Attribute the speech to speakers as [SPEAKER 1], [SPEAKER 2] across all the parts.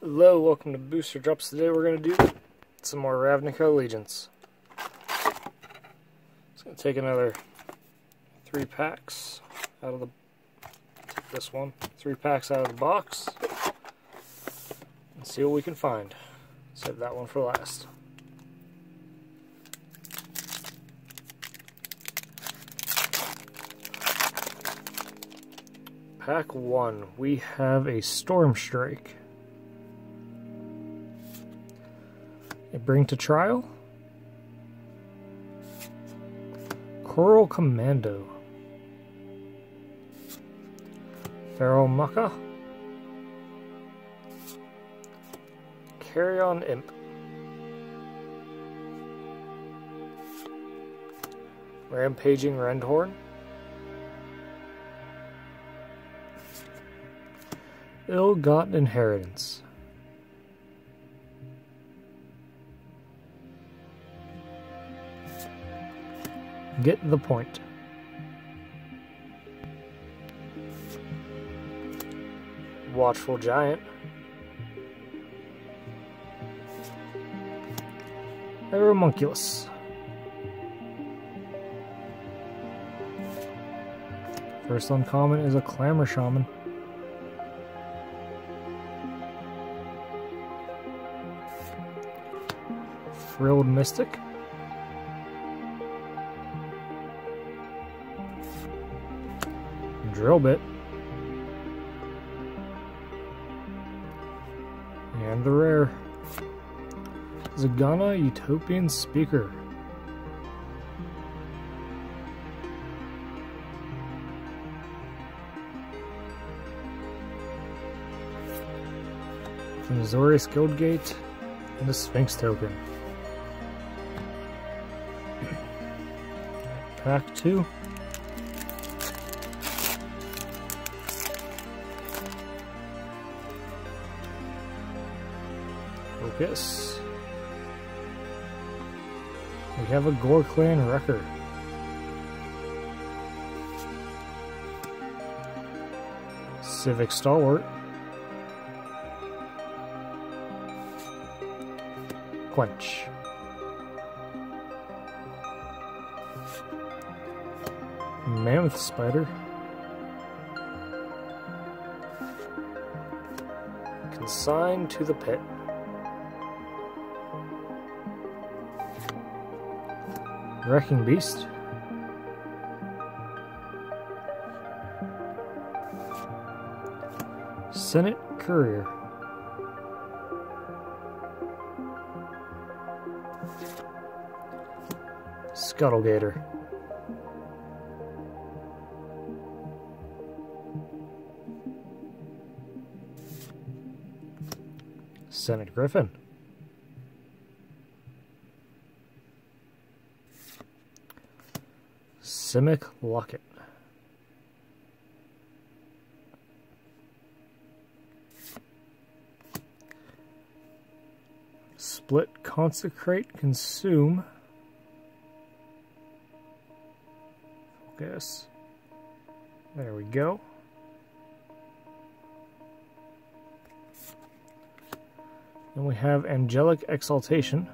[SPEAKER 1] Hello, welcome to Booster Drops. Today we're going to do some more Ravnica Allegiance. It's going to take another three packs out of the this one, three packs out of the box, and see what we can find. Save that one for last. Pack 1, we have a Stormstrike. A Bring to Trial. Coral Commando. Feral Maaka. Carrion Imp. Rampaging Rendhorn. Ill-gotten inheritance. Get the point. Watchful Giant. Aeromunculus. First uncommon is a Clamor Shaman. Frilled Mystic. Drill Bit. And the rare. Zegana Utopian Speaker. From Azorius Guildgate and a Sphinx token. Pack 2. Focus. We have a Gore Clan Wrecker. Civic Stalwart. Quench. Mammoth Spider. Consigned to the pit. Wrecking Beast. Senate Courier. Scuttlegator. Senate Griffin. Simic Locket. Split Consecrate Consume. Focus. There we go. Then we have Angelic Exaltation.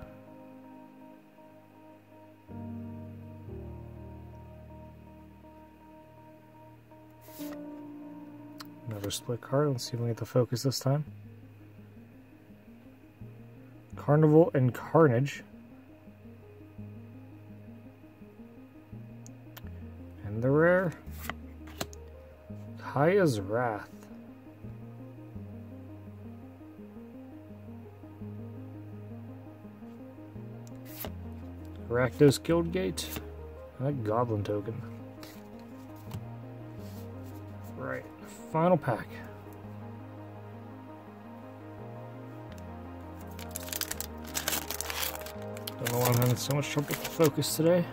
[SPEAKER 1] Another split card. Let's see if we get the focus this time. Carnival and Carnage. And the rare. Kaya's Wrath. Rakdos Guildgate. And a Goblin token. Right, final pack. Don't know why I'm having so much trouble with focus today.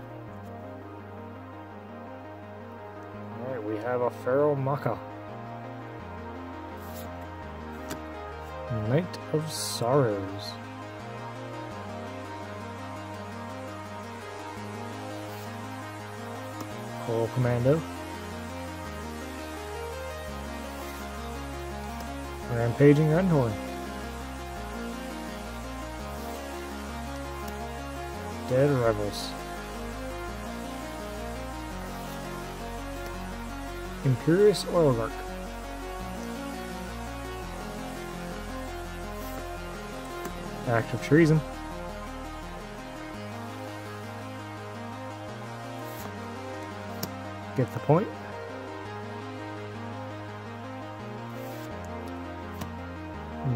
[SPEAKER 1] Alright, we have a Feral Maaka. Knight of Sorrows. Coral Commando. Rampaging Rendhorn. Dead Revels. Imperious Oligarch. Act of treason. Get the point.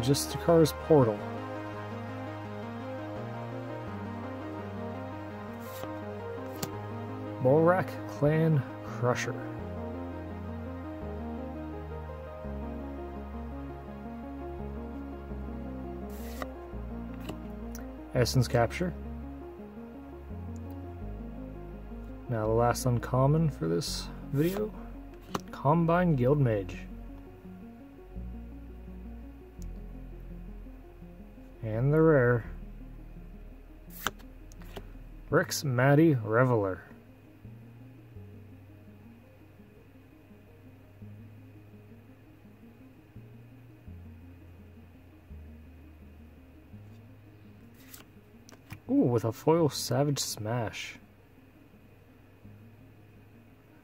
[SPEAKER 1] Justiciar's Portal. Bolrac Clan Crusher. Essence Capture. Now the last uncommon for this video, Combine Guildmage. And the rare, Rix Maadi Reveler. Ooh, with a foil Savage Smash.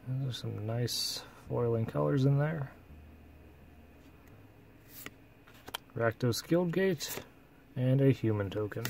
[SPEAKER 1] There's some nice foiling colors in there. Rakdos Guildgate, and a human token.